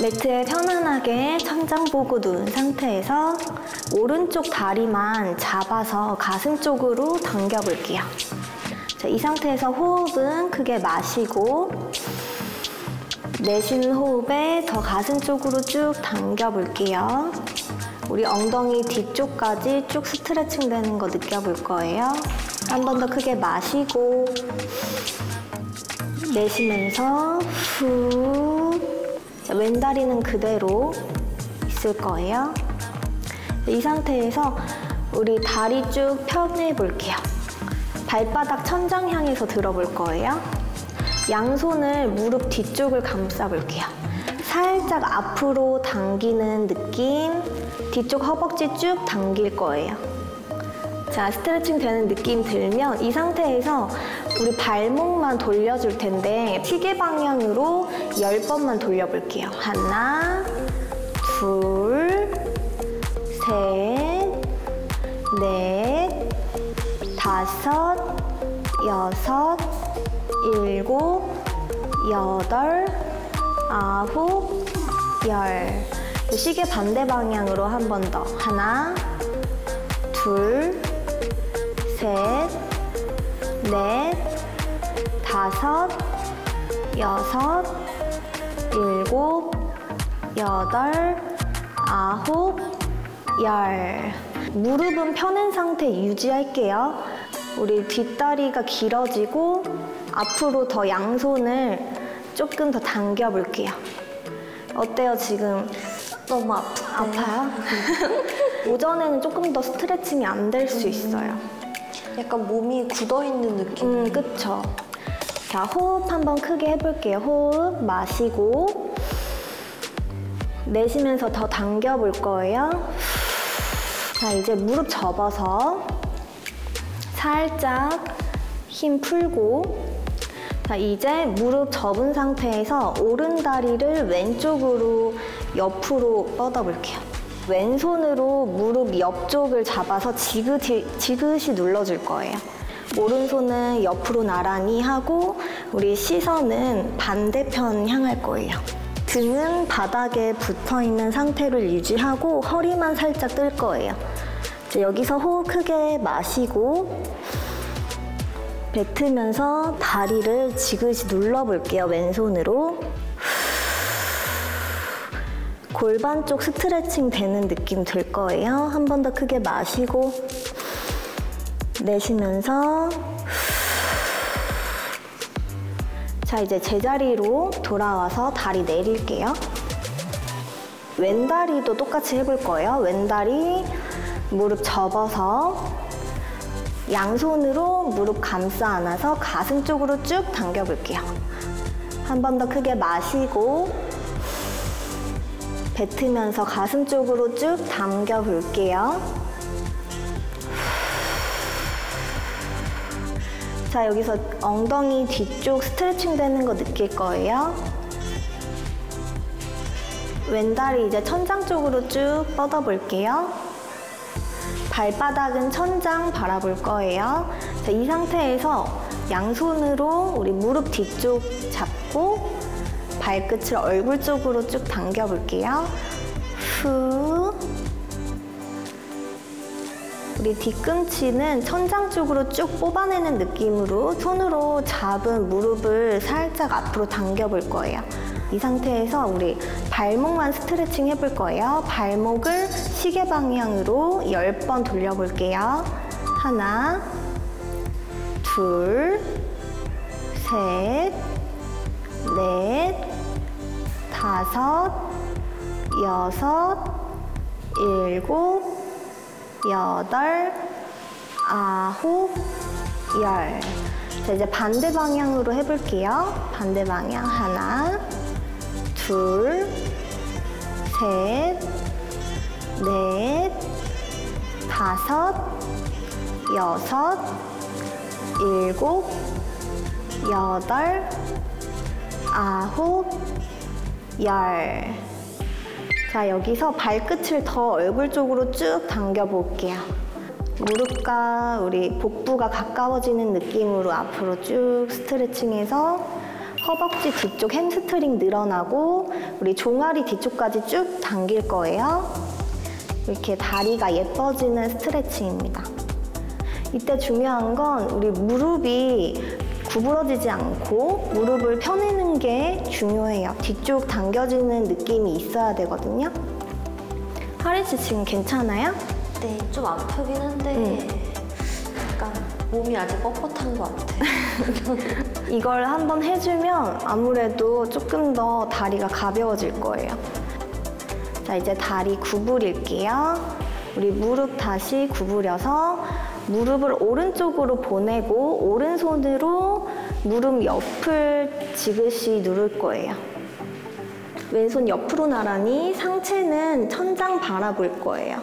매트에 편안하게 천장 보고 누운 상태에서 오른쪽 다리만 잡아서 가슴 쪽으로 당겨 볼게요. 자, 이 상태에서 호흡은 크게 마시고 내쉬는 호흡에 더 가슴 쪽으로 쭉 당겨 볼게요. 우리 엉덩이 뒤쪽까지 쭉 스트레칭 되는 거 느껴볼 거예요. 한 번 더 크게 마시고 내쉬면서 후 자, 왼다리는 그대로 있을 거예요. 이 상태에서 우리 다리 쭉 펴내 볼게요. 발바닥 천장 향해서 들어볼 거예요. 양손을 무릎 뒤쪽을 감싸 볼게요. 살짝 앞으로 당기는 느낌, 뒤쪽 허벅지 쭉 당길 거예요. 자, 스트레칭 되는 느낌 들면 이 상태에서 우리 발목만 돌려줄 텐데 시계 방향으로 10번만 돌려볼게요. 하나, 둘, 셋, 넷, 다섯, 여섯, 일곱, 여덟, 아홉, 열. 시계 반대 방향으로 한 번 더. 하나, 둘, 셋, 넷, 다섯, 여섯, 일곱, 여덟, 아홉, 열. 무릎은 펴는 상태 유지할게요. 우리 뒷다리가 길어지고 앞으로 더 양손을 조금 더 당겨 볼게요. 어때요, 지금? 너무 아프. 아파요? 오전에는 조금 더 스트레칭이 안 될 수 있어요. 약간 몸이 굳어 있는 느낌. 음, 그쵸. 자, 호흡 한번 크게 해볼게요. 호흡 마시고 내쉬면서 더 당겨볼 거예요. 자, 이제 무릎 접어서 살짝 힘 풀고 자, 이제 무릎 접은 상태에서 오른 다리를 왼쪽으로 옆으로 뻗어볼게요. 왼손으로 무릎 옆쪽을 잡아서 지그시, 지그시 눌러줄 거예요. 오른손은 옆으로 나란히 하고 우리 시선은 반대편 향할 거예요. 등은 바닥에 붙어 있는 상태를 유지하고 허리만 살짝 뜰 거예요. 여기서 호흡 크게 마시고 뱉으면서 다리를 지그시 눌러볼게요. 왼손으로. 골반 쪽 스트레칭 되는 느낌 들 거예요. 한 번 더 크게 마시고 내쉬면서 자 이제 제자리로 돌아와서 다리 내릴게요. 왼다리도 똑같이 해볼 거예요. 왼다리 무릎 접어서 양손으로 무릎 감싸 안아서 가슴 쪽으로 쭉 당겨 볼게요. 한 번 더 크게 마시고 뱉으면서 가슴 쪽으로 쭉 당겨 볼게요. 자, 여기서 엉덩이 뒤쪽 스트레칭 되는 거 느낄 거예요. 왼다리 이제 천장 쪽으로 쭉 뻗어 볼게요. 발바닥은 천장 바라볼 거예요. 자, 이 상태에서 양손으로 우리 무릎 뒤쪽 잡고 발끝을 얼굴 쪽으로 쭉 당겨 볼게요. 후. 우리 뒤꿈치는 천장 쪽으로 쭉 뽑아내는 느낌으로 손으로 잡은 무릎을 살짝 앞으로 당겨 볼 거예요. 이 상태에서 우리 발목만 스트레칭 해볼 거예요. 발목을 시계 방향으로 10번 돌려볼게요. 하나, 둘, 셋, 넷, 다섯, 여섯, 일곱, 여덟, 아홉, 열. 자, 이제 반대 방향으로 해볼게요. 반대 방향. 하나, 둘, 셋, 넷, 다섯, 여섯, 일곱, 여덟, 아홉, 열. 자, 여기서 발끝을 더 얼굴 쪽으로 쭉 당겨 볼게요. 무릎과 우리 복부가 가까워지는 느낌으로 앞으로 쭉 스트레칭해서 허벅지 뒤쪽 햄스트링 늘어나고 우리 종아리 뒤쪽까지 쭉 당길 거예요. 이렇게 다리가 예뻐지는 스트레칭입니다. 이때 중요한 건 우리 무릎이 구부러지지 않고 무릎을 펴내는 게 중요해요. 뒤쪽 당겨지는 느낌이 있어야 되거든요. 하린 씨 지금 괜찮아요? 네, 좀 아프긴 한데 약간 몸이 아직 뻣뻣한 것 같아. 이걸 한번 해주면 아무래도 조금 더 다리가 가벼워질 거예요. 자, 이제 다리 구부릴게요. 우리 무릎 다시 구부려서 무릎을 오른쪽으로 보내고 오른손으로 무릎 옆을 지그시 누를 거예요. 왼손 옆으로 나란히 상체는 천장 바라볼 거예요.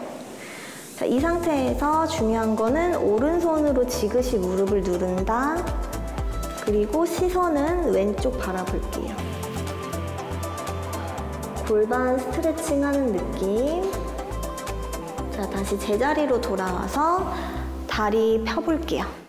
자, 이 상태에서 중요한 거는 오른손으로 지그시 무릎을 누른다. 그리고 시선은 왼쪽 바라볼게요. 골반 스트레칭 하는 느낌. 자, 다시 제자리로 돌아와서 다리 펴볼게요.